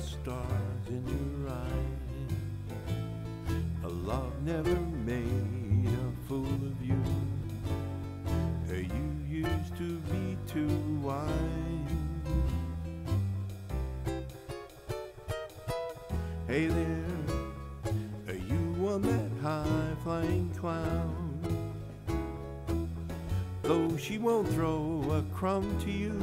stars in your eyes. A love never made a fool of you. You used to be too wise. Hey there, are you on that high flying cloud? Though she won't throw a crumb to you,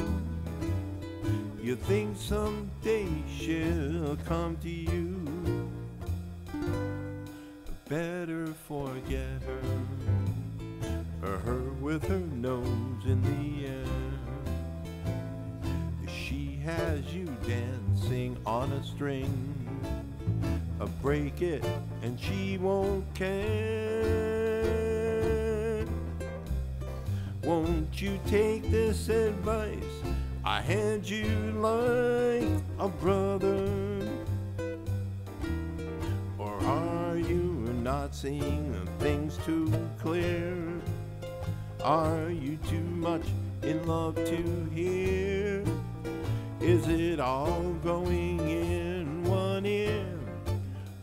you think someday she'll come to you. Better forget her, or her with her nose in the air. She has you dancing on a string. A break it and she won't care. Won't you take this advice? I had you like a brother. Or are you not seeing things too clear? Are you too much in love to hear? Is it all going in one ear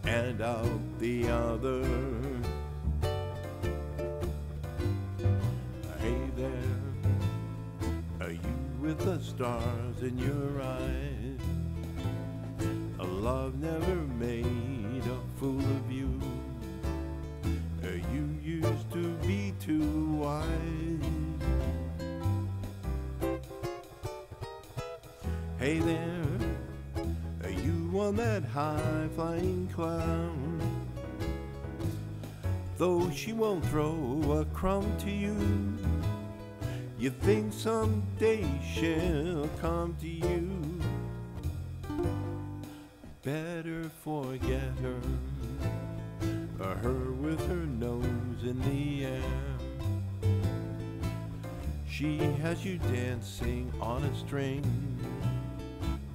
and out the other? Hey there, are you with the stars in your eyes? A love never made a fool of you. Uh, you used to be too wise. Hey there, are you on that high flying cloud? Though she won't throw a crumb to you, you think someday she'll come to you. Better forget her, or her with her nose in the air. She has you dancing on a string.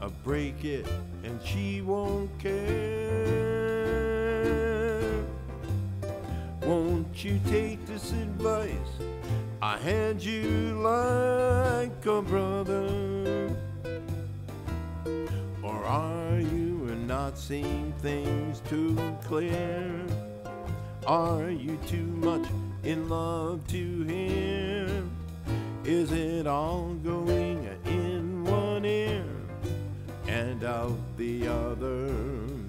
A break it and she won't care. Won't you take this advice? I hand you like a brother. Or are you not seeing things too clear? Are you too much in love to hear? Is it all going in one ear and out the other?